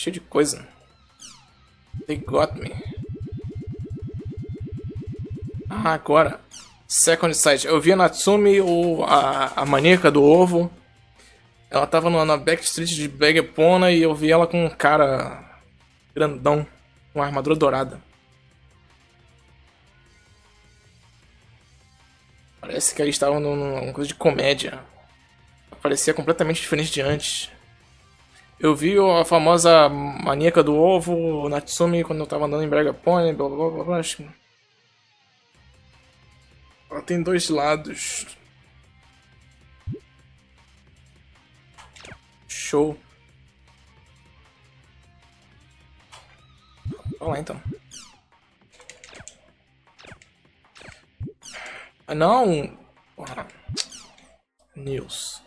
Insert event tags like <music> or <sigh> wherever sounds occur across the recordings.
cheio de coisa. They got me. Ah, agora. Second Sight. Eu vi a Natsumi, o, a, a maníaca do ovo. Ela tava no, na backstreet de Bagepona e eu vi ela com um cara grandão, com uma armadura dourada. Parece que eles estavam numa coisa de comédia. Parecia completamente diferente de antes. Eu vi a famosa maníaca do ovo, Natsumi, quando eu tava andando em Brega Pony, blá blá blá blá. Acho. Ela tem dois lados. Show. Vamos lá então. Ah não! News.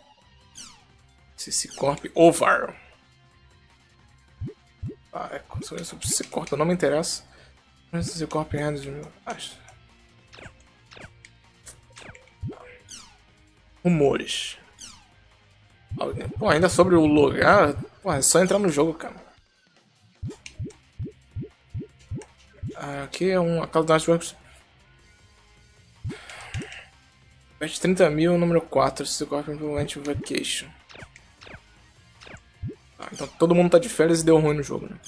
CC Corp Ovar. Ah, é sobre CC Corp, não me interessa. CC Corp Acho. Rumores. Pô, ainda sobre o lugar, pô, é só entrar no jogo, cara. Aqui é um a Cloud Networks. Patch 30 mil, número 4, Corp Implement Vacation. Ah, então todo mundo tá de férias e deu ruim no jogo, né?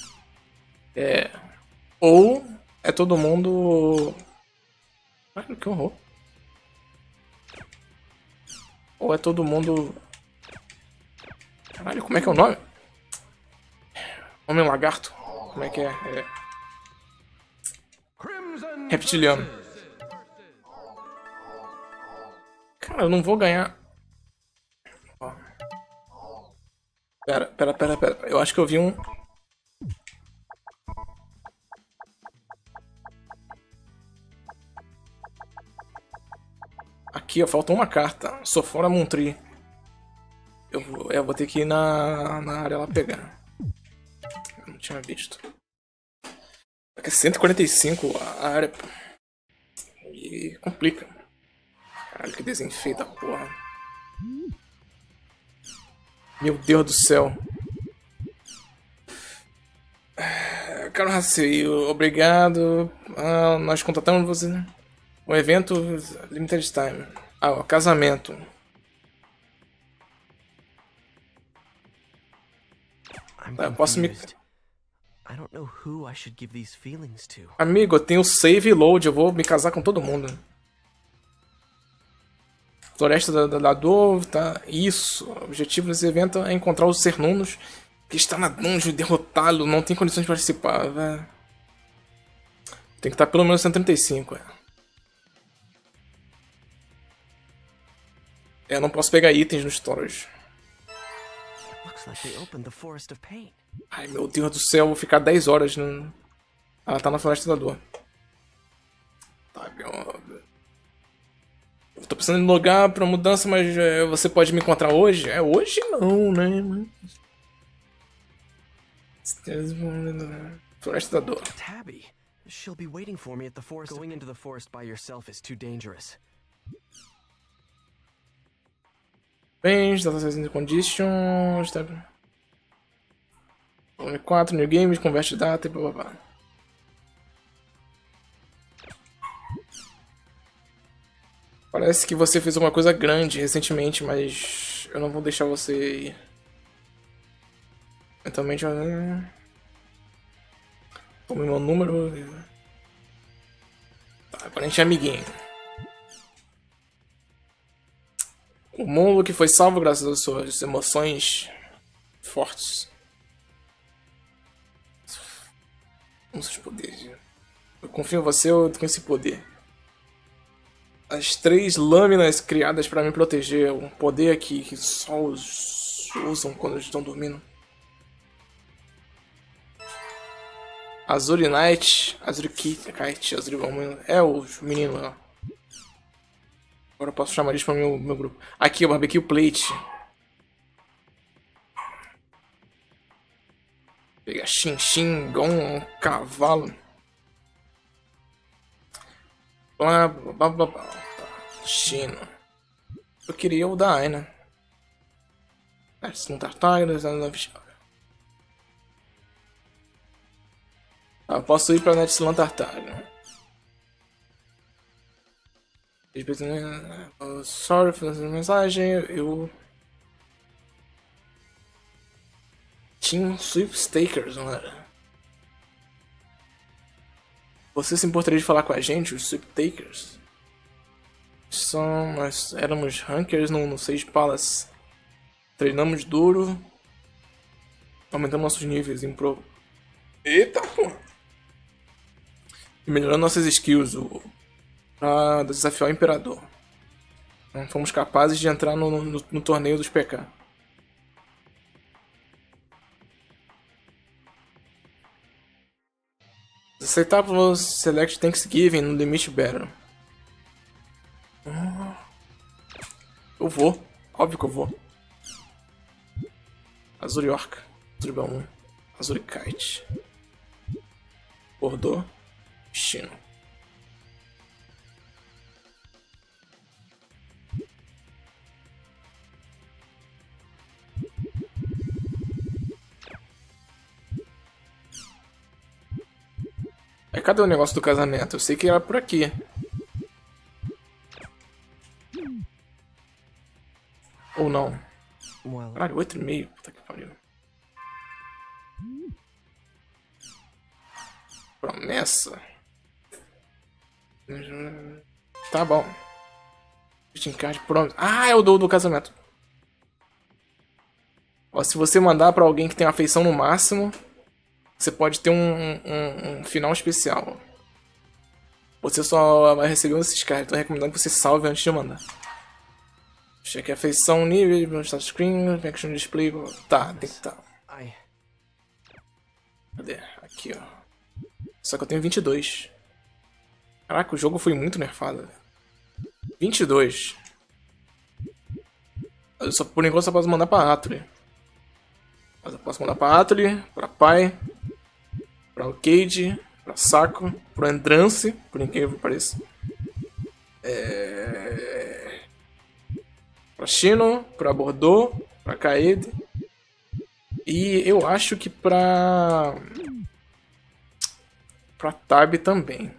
É. Ou é todo mundo. Ai, que horror. Ou é todo mundo Caralho, como é que é o nome? Homem lagarto? Como é que é? é... Reptiliano. Cara, eu não vou ganhar. Pera, pera, pera, pera. Eu acho que eu vi um. Aqui, ó, faltou uma carta. Sou fora Montri. Eu vou, eu vou ter que ir na, na área lá pegar. Eu não tinha visto. É 145 a área. E complica. Caralho, que desenfeita porra. Meu Deus do céu. Caro Raceio, obrigado. Ah, nós contatamos você. O evento Limited Time. Ah, o casamento. Eu posso me. Amigo, eu tenho save e load, eu vou me casar com todo mundo. Floresta da, da, da Dor, tá? Isso. O objetivo desse evento é encontrar os Cernunos que está na dungeon e derrotá-lo. Não tem condições de participar, velho. Tem que estar pelo menos 135, é. É, eu não posso pegar itens no storage. Ai meu Deus do céu, vou ficar 10 horas no... Ela tá na Floresta da Dor. Tá, meu... Eu tô precisando de logar pra mudança, mas é, você pode me encontrar hoje? É, hoje não, né? Floresta da Dor. Tabby, she'll be waiting for me at the forest. Going into the forest by yourself is too dangerous. Bens, data setting conditions, tab. Volume 4, New Games, converte data e blá blá blá. Parece que você fez uma coisa grande recentemente, mas eu não vou deixar você ir. Mentalmente eu... Tome meu número. Tá, agora a gente é amiguinho. O mundo que foi salvo graças às suas emoções fortes. Os seus poderes. Eu confio em você, eu tenho esse poder. As três lâminas criadas para me proteger. Um poder que, que só os usam quando estão dormindo. Azuri Knight, Azuri Kite, Azuri É o menino lá. Agora eu posso chamar eles para meu, meu grupo. Aqui, o Barbecue Plate. Pegar Xin igual um cavalo. Blá, blá, blá, blá. China. Eu queria o da Aina. Se não tá tarde, não Ah, posso ir pra Netsilon Tartário. Sorry por essa mensagem, eu. Team Sweepstakers, não era? Você se importaria de falar com a gente, os Sweepstakers? São, nós éramos rankers no, no Sage Palace. Treinamos duro. Aumentamos nossos níveis em pro. Eita, pô! Melhorando nossas skills o... pra desafiar o Imperador. Fomos capazes de entrar no, no, no torneio dos PK. Aceitável Select Thanksgiving no Limit Battle. Eu vou. Óbvio que eu vou. Azuri Orca. Azuri 1. Azuri Kite. Bordeaux. Chino. É, cadê o negócio do casamento? Eu sei que era por aqui. Ou não? Caralho, 8,5. Puta que pariu. Promessa? Tá bom. Visiting card. Ah, é o do, do casamento. Ó, se você mandar pra alguém que tem afeição no máximo, você pode ter um, um, um final especial. Você só vai receber um desses cards. Tô recomendando que você salve antes de mandar. Cheque a feição, nível, start screen, action display. Tá, tem que tá. Cadê? Aqui, ó. Só que eu tenho 22. Caraca, o jogo foi muito nerfado. 22. Eu só, por enquanto só posso mandar pra Atri. Mas eu posso mandar pra Atri, pra Pai, pra Arcade, pra Saco, pro Entrance, por incrível que pareça. É para Chino, para Bordeaux, para Kaede. E eu acho que para para Tab também.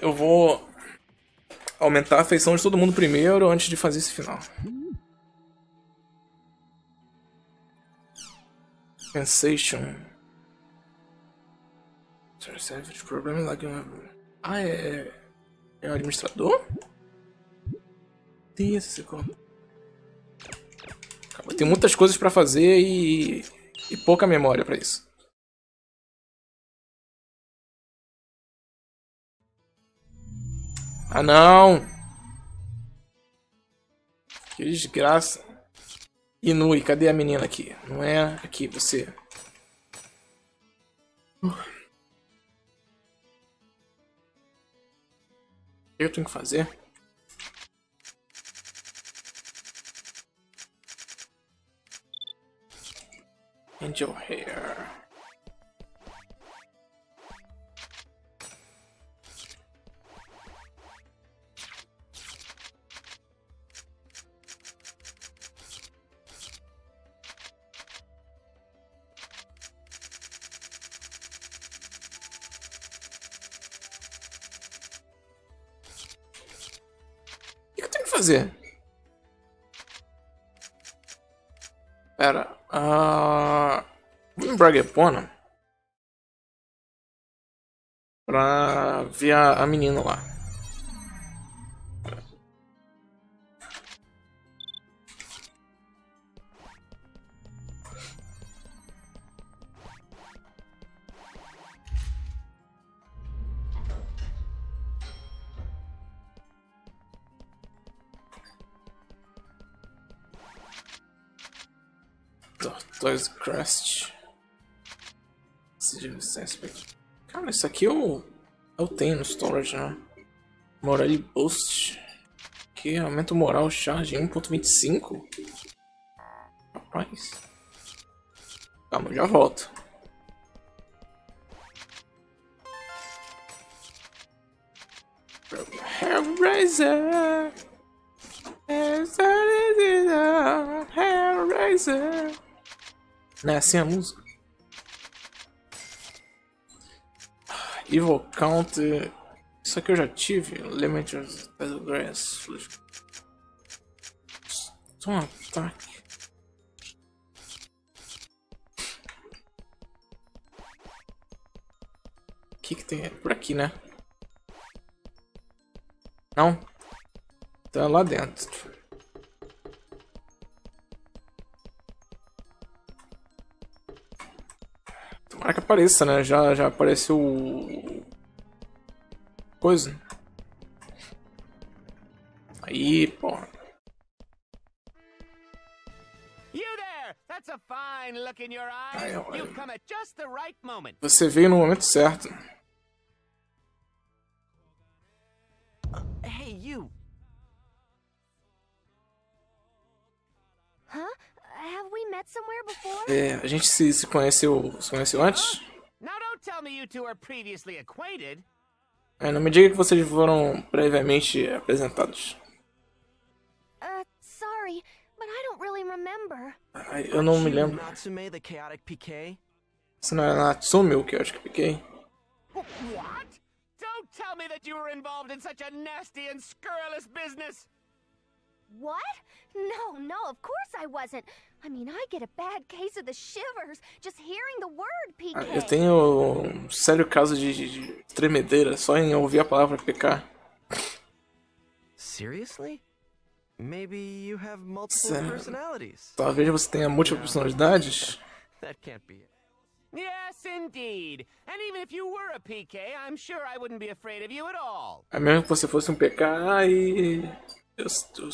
Eu vou aumentar a feição de todo mundo primeiro antes de fazer esse final. Sensation. Service Problem like Ah, é. É o administrador? Tem esse Tem muitas coisas pra fazer e. e pouca memória pra isso. Ah não! Que desgraça. Inui, cadê a menina aqui? Não é aqui, você. Uh. eu tenho que fazer? Angel Hair. Fazer? Pera. Uh, vou em. Pra ver a, a menina lá. Isso aqui eu, eu tenho no storage, né? Morale Boost. Que aumenta o moral charge em 1.25. Rapaz. Calma, já volto. Hellraiser! Não é assim a música? Evil Counter. Isso aqui eu já tive. Limited Battlegrass. Toma ataque. O que que tem? Por aqui, né? Não? Então é lá dentro. Tomara que apareça, né? Já, já apareceu coisa. Aí, porra. Aí, Você veio no momento certo. Hey, you. Huh? Have we met somewhere before? É, a gente se, se conheceu, se conheceu antes? Now don't tell me you two are previously acquainted. É, não me diga que vocês foram previamente apresentados. Uh, sorry, but I don't really remember. Ai, eu não me lembro. Natsume, the chaotic PK? Se não é Natsume o que eu acho que piquei. What? Don't tell me that you were involved in such a nasty and scurrilous business. What? No, no, of course I wasn't. I mean, I get a bad case of the shivers just hearing the word PK. Ah, Eu tenho um sério caso de, de tremedeira só em ouvir a palavra PK. Seriously? Maybe you have multiple Sério? personalities. Talvez você tenha múltiplas personalidades. <laughs> That can't be it. Yes, indeed. And even if you were a PK, I'm sure I wouldn't be afraid of you at all. A mesmo que você fosse um PK e eu, eu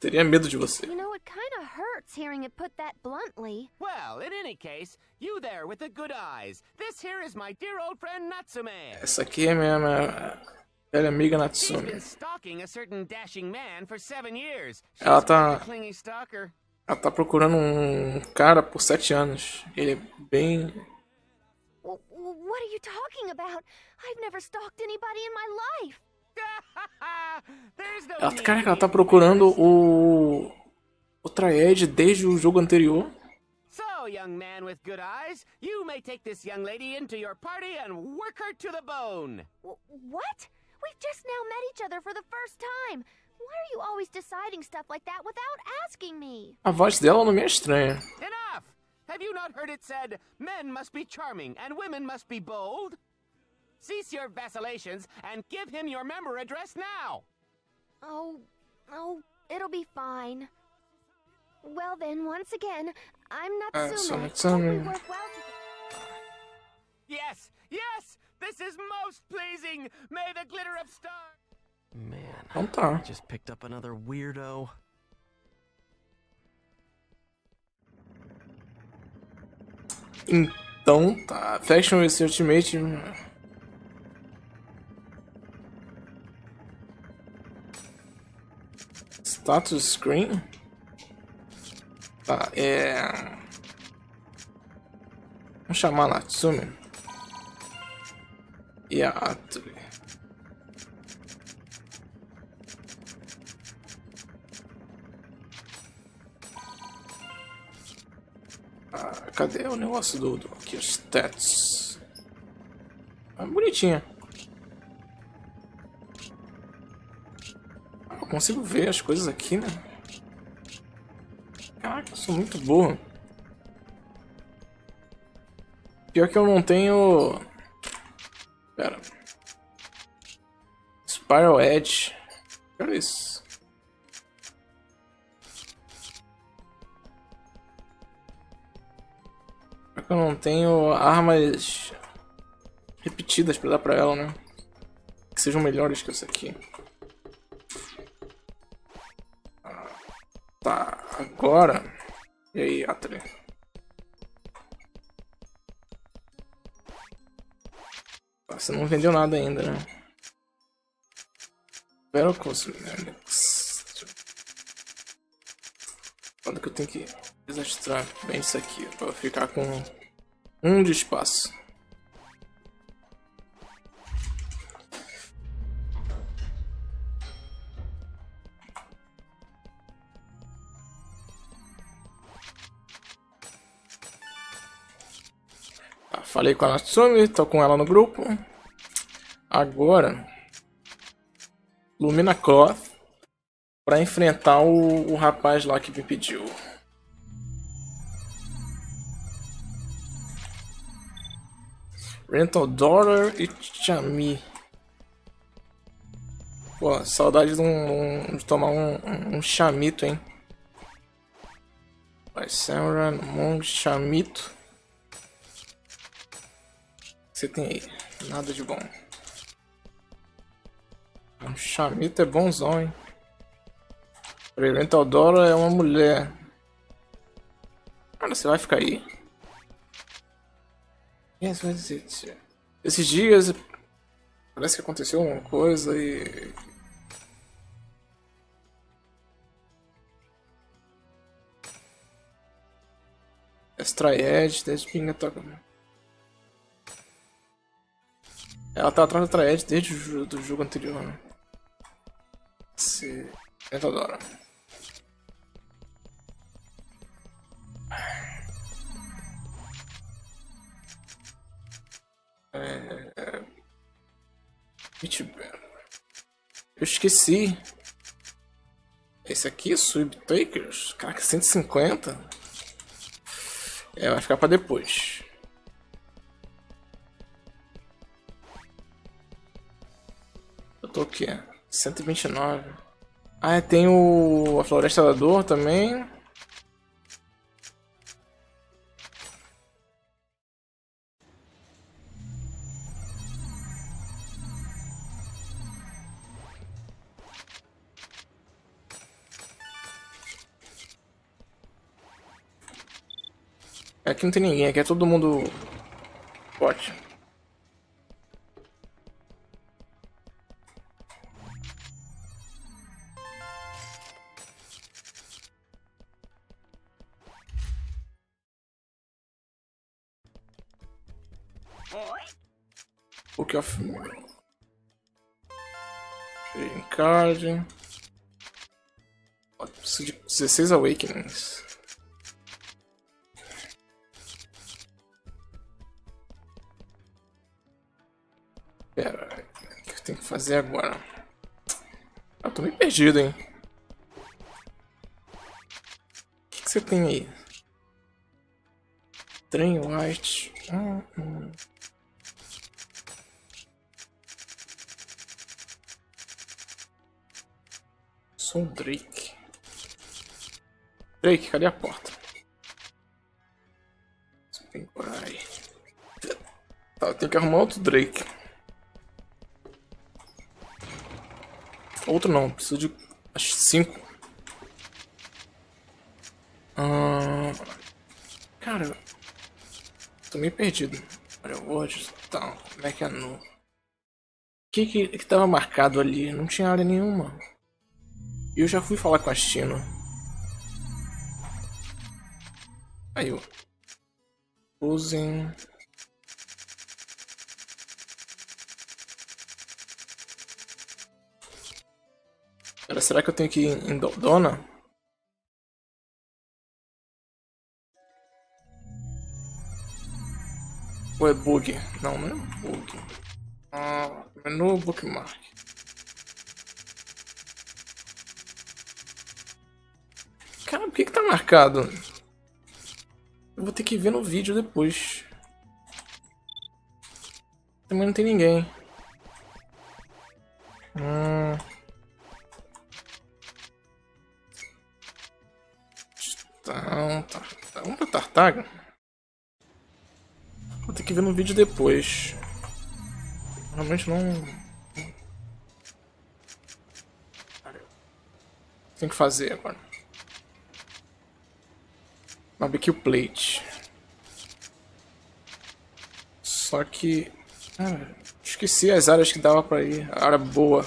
teria medo de você. You know, it kind of hurts hearing it put that bluntly. Well, in any case, you there with the good eyes. This here is my dear old friend Natsume. Essa aqui é minha, minha velha amiga She's Natsume. been stalking a certain dashing man for seven years. She's Ela tá-. Ela tá procurando um cara por sete anos. Ele é bem. What are you talking about? I've never stalked anybody in my life. Ela, cara, ela tá procurando o. O Triad desde o jogo anterior. So, young man with good eyes, you may take this young lady into your party and work her to the bone. W- what? We've just now met each other for the first time. Why are you always deciding stuff like that without asking me? A voz dela não me é estranha. Enough! Have you not heard it said, men must be charming and women must be bold? Cease your vacillations and give him your member address now! Oh, oh, it'll be fine. Well then, once again, I'm Uh, Natsume. so Hope we work well. Yes, yes! This is most pleasing! May the glitter of stars. Man, Então tá. just picked up another weirdo. Então tá. Faction vs Ultimate. Status screen? Tá, é. Vamos chamar a Natsume. E a Atri. Ah, cadê o negócio do, do aqui, os stats? Ah, bonitinha. Consigo ver as coisas aqui, né? Caraca, eu sou muito burro. Pior que eu não tenho... Pera. Spiral Edge. Olha isso. Pior que eu não tenho armas repetidas pra dar pra ela, né? Que sejam melhores que essa aqui. Agora. E aí? Ah, Você não vendeu nada ainda, né? Battle Cosmetics. Quando que eu tenho que desastrar bem isso aqui pra ficar com um de espaço. Falei com a Natsumi, tô com ela no grupo. Agora, Lumina Cloth para enfrentar o, o rapaz lá que me pediu. Rental Daughter e Chami. Pô, saudade de, um, de tomar um, um, um chamito, hein? Vai, Samran, Mong, chamito. Você tem aí? Nada de bom. Um chamito é bonzão, hein? Rental Daughter é uma mulher. Cara, você vai ficar aí? Yes, what is it? Esses dias parece que aconteceu uma coisa e. Triad, desde Pinga toca. Ela tá atrás da Triad desde o jogo, do jogo anterior, né? Se. Tentadora. É... Eu esqueci. Esse aqui, Sweep Takers. Caraca, 150. É, vai ficar pra depois. Tô o quê? 129. Ah, tem o... a Floresta da Dor também. Aqui não tem ninguém, aqui é todo mundo forte. Of Trading Card. Preciso de 16 Awakenings. fazer agora? Eu tô meio perdido, hein? O que, que você tem aí? Trem White. Hum, Sou Drake. Drake, cadê a porta? Tá, tenho que arrumar outro Drake. Outro não, preciso de acho cinco. Ah, cara, tô meio perdido. Olha, eu vou ajustar. Como é que é no. O que, que que tava marcado ali? Não tinha área nenhuma. Eu já fui falar com a China. Aí, ó. Usem. Cara, será que eu tenho que ir em Dona? Ou é bug? Não, não é bug. Ah, menu bookmark. Marcado? Eu vou ter que ver no vídeo depois. Também não tem ninguém. Hum... Então, tá. Vamos pra Tartaga? Vou ter que ver no vídeo depois. Realmente não... Tem que fazer agora. Barbecue plate. Só que... Ah, esqueci as áreas que dava pra ir. A área boa.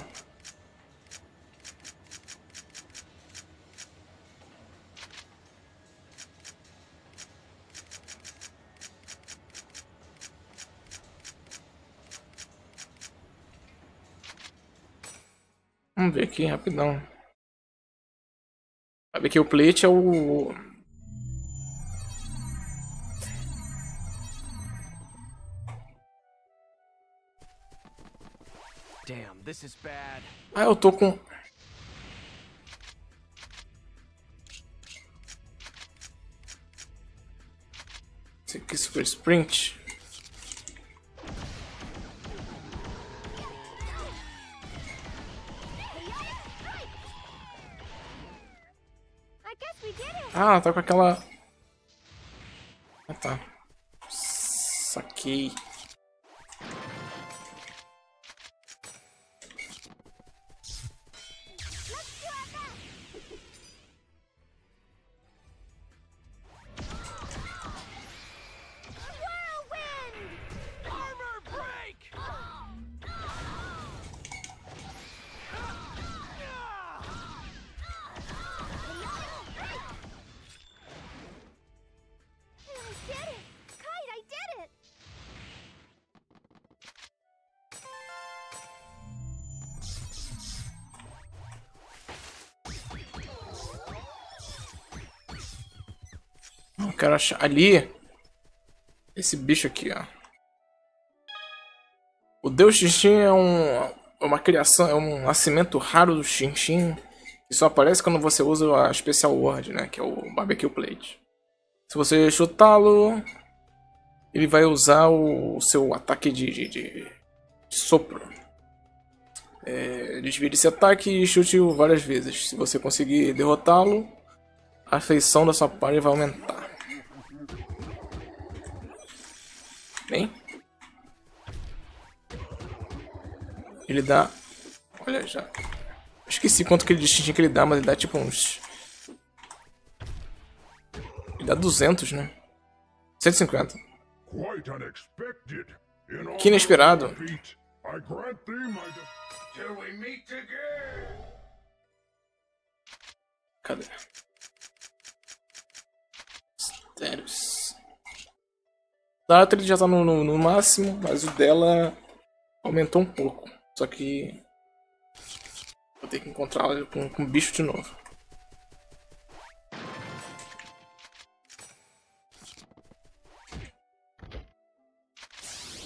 Vamos ver aqui rapidão. Ver que o plate é o. Ah, eu tô com... Esse aqui, Super Sprint. Ah, tá com aquela... Ah, tá. Saquei. Eu quero achar... Ali... Esse bicho aqui, ó. O Deus Xinxin é um... É uma criação... É um nascimento raro do Xinxin. Que só aparece quando você usa a Special Word, né? Que é o Barbecue Plate. Se você chutá-lo... Ele vai usar o seu ataque de, de, de, sopro. É, esse ataque e chute-o várias vezes. Se você conseguir derrotá-lo, a feição da sua party vai aumentar. Bem. Ele dá... Olha já. Esqueci quanto que ele distingue que ele dá, mas ele dá tipo uns... Ele dá 200, né? 150. Quite unexpected. In all Que inesperado. defeat, I Da ele já tá no, no, no máximo, mas o dela aumentou um pouco. Só que. Vou ter que encontrar ele com, com bicho de novo.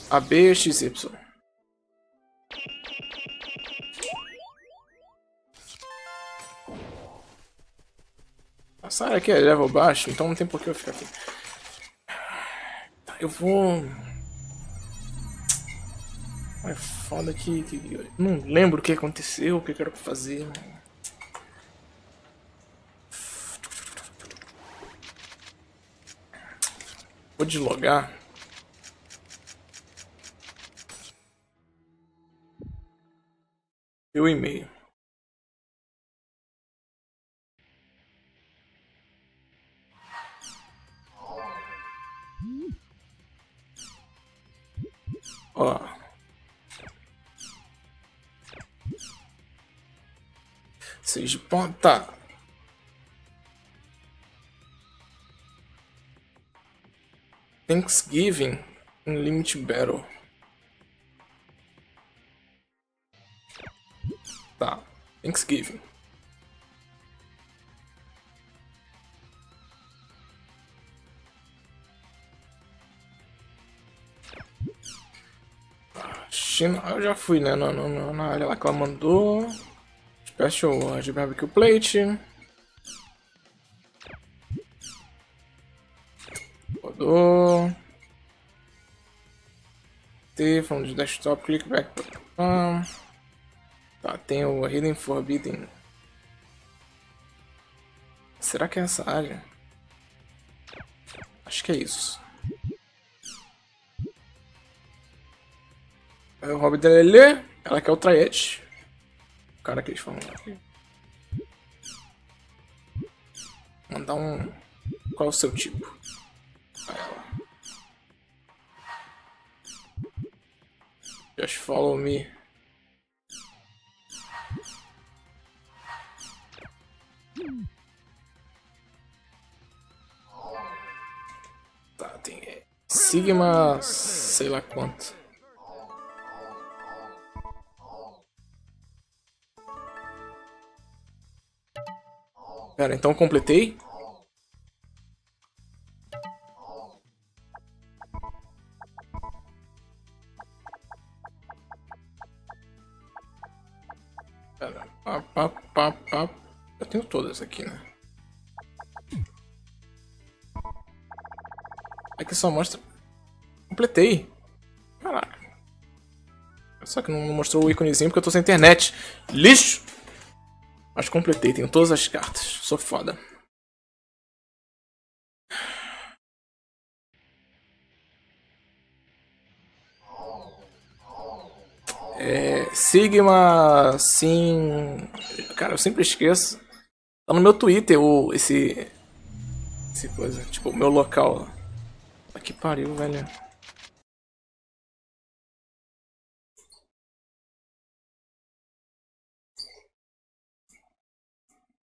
A B XY. Essa área aqui é level baixo, então não tem por que eu ficar aqui. Eu vou. É foda que, que não lembro o que aconteceu, o que eu quero fazer. Vou deslogar. Meu e-mail. De ponta. Thanksgiving em Limit Battle. Tá. Thanksgiving. China, eu já fui, né? Na, na, na área lá que ela mandou. Special Word Barbecue Plate. Rodou. T, falando de desktop, click back. Ah. Tá, tem o Hidden Forbidden. Será que é essa área? Acho que é isso. É o hobby dela ler, ela quer o Triad. Cara que eles falam aqui. Mandar um. Qual é o seu tipo? Ela. Just follow me. Tá, tem. Sigma. sei lá quanto. Pera, então completei? Pera. Pá, pá, pá, pá. Eu tenho todas aqui, né? Aqui só mostra. Completei. Caraca. Só que não mostrou o íconezinho porque eu tô sem internet. Lixo! Completei, tenho todas as cartas. Sou foda. É, Sigma, sim. Cara, eu sempre esqueço. Tá no meu Twitter o, esse. Esse coisa. Tipo, meu local. Aqui pariu, velho.